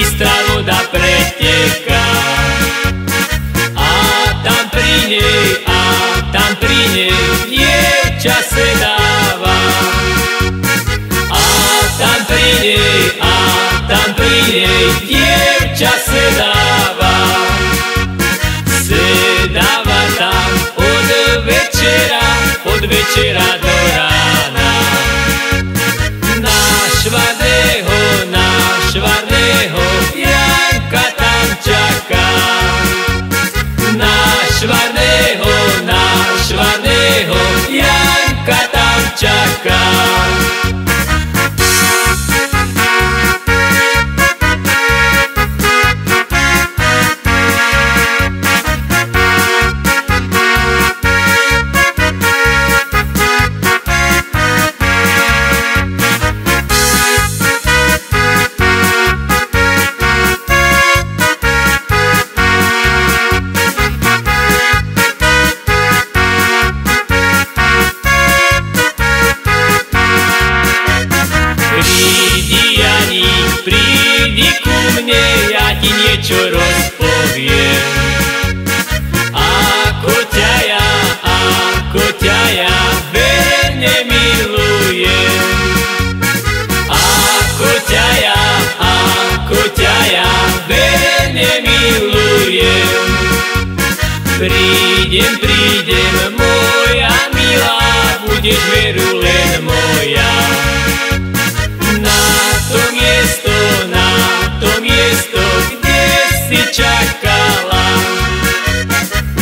Bystrá voda preteká A tam pri nej, a tam pri nej se dáva, A tam pri nej, a tam pri nej se sedáva Sedáva tam od večera Od večera do ti niečo rozpoviem. Ako ťa ja, ako ťa ja verne milujem. Ako ťa ja, ako ťa ja verne milujem. Prídem, prídem, moja milá, budeš veru len čakala.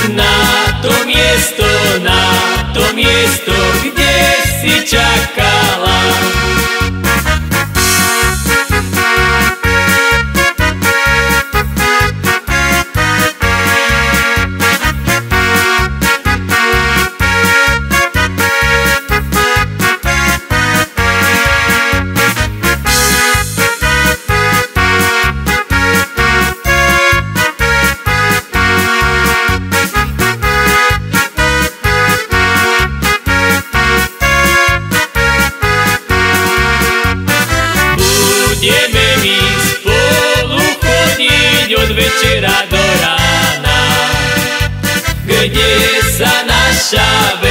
Na to miesto, na to miesto, kde si čakala. wyciera do nasza